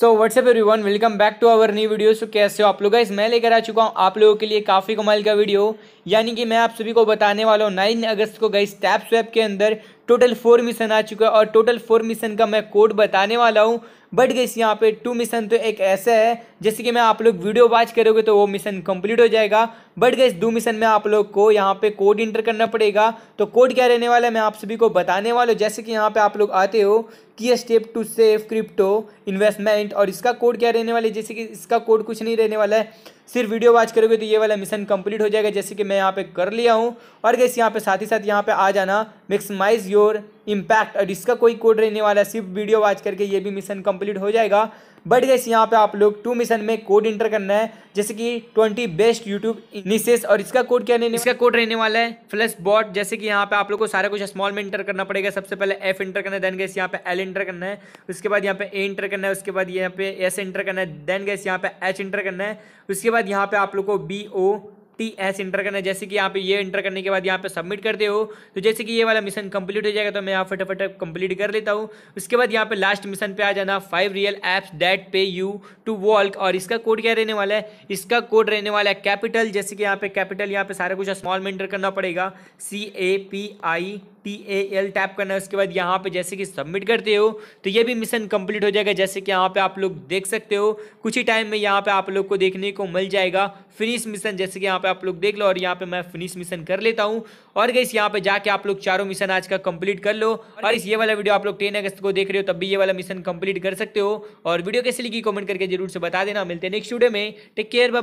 So what's up everyone welcome back to our new video so कैसे हो आप लोग इस मैं लेकर आ चुका हूँ आप लोगों के लिए काफ़ी कमाल का वीडियो यानी कि मैं आप सभी को बताने वाला हूँ नाइन अगस्त को गई स्टैप स्वैप के अंदर टोटल फोर मिशन आ चुका है और टोटल फोर मिशन का मैं कोड बताने वाला हूँ। बट गई यहाँ पे टू मिशन तो एक ऐसा है, जैसे कि मैं आप लोग वीडियो वॉच करोगे तो वो मिशन कंप्लीट हो जाएगा। बट गई दो मिशन में आप लोग को यहाँ पे कोड इंटर करना पड़ेगा। तो कोड क्या रहने वाला है, मैं आप सभी को बताने वाला हूँ। जैसे कि यहाँ पे आप लोग आते हो कि step two save crypto investment और इसका कोड क्या रहने वाला है? जैसे कि इसका कोड कुछ नहीं रहने वाला है, सिर्फ़ वीडियो वॉच करोगे तो ये वाला मिशन कंप्लीट हो जाएगा। जैसे कि मैं यहाँ पे कर लिया हूँ। और गैस यहाँ पे साथ ही साथ यहाँ पे आ जाना मैक्सिमाइज योर इम्पैक्ट और इसका कोई कोड रहने वाला है, सिर्फ़ वीडियो वॉच करके ये भी मिशन कंप्लीट हो जाएगा। बट गैस यहाँ पे आप लोग टू मिशन में कोड इंटर करना है। जैसे कि ट्वेंटी बेस्ट यूट्यूब निशेस और इसका कोड क्या रहने इसका कोड रहने वाला है फ्लश बॉट जैसे कि यहाँ पे आप लोग को सारा कुछ स्मॉल में इंटर करना पड़ेगा। सबसे पहले एफ़ इंटर करना है देन गैस यहाँ पे एल इंटर करना है। उसके बाद यहाँ पे ए इंटर करना है, उसके बाद यहाँ पे एस इंटर करना है देन गैस यहाँ पे एच इंटर करना है। उसके बाद यहाँ पे आप लोग को B O T S enter करना है। जैसे कि यहाँ पे ये इंटर करने के बाद यहाँ पे सबमिट करते हो तो जैसे कि ये वाला मिशन कंप्लीट हो जाएगा तो मैं यहाँ फटाफट कंप्लीट कर लेता हूँ। उसके बाद यहाँ पे लास्ट मिशन पे आ जाना five real apps that pay you to walk और इसका कोड क्या रहने वाला है? इसका कोड रहने वाला है कैपिटल जैसे कि यहाँ पे कैपिटल यहाँ पे सारा कुछ स्मॉल में इंटर करना पड़ेगा। C A P I T A L tap करना है। उसके बाद यहाँ पे जैसे कि सबमिट करते हो तो ये भी मिशन कंप्लीट हो जाएगा। जैसे कि यहाँ पे आप लोग देख सकते हो, कुछ ही टाइम में यहाँ पे आप लोग को देखने को मिल जाएगा। फिनिश मिशन जैसे कि यहाँ पे आप लोग देख लो और यहाँ पे मैं फिनिश मिशन कर लेता हूँ। और गई यहाँ पे जाके आप लोग चारों मिशन आज का कंप्लीट कर लो। और इस ये वाला वीडियो आप लोग टेन अगस्त को देख रहे हो, तब भी ये वाला मिशन कंप्लीट कर सकते हो। और वीडियो कैसे लिखी कॉमेंट करके ज़रूर से बता देना। मिलते हैं नेक्स्ट वीडियो में। Take care bye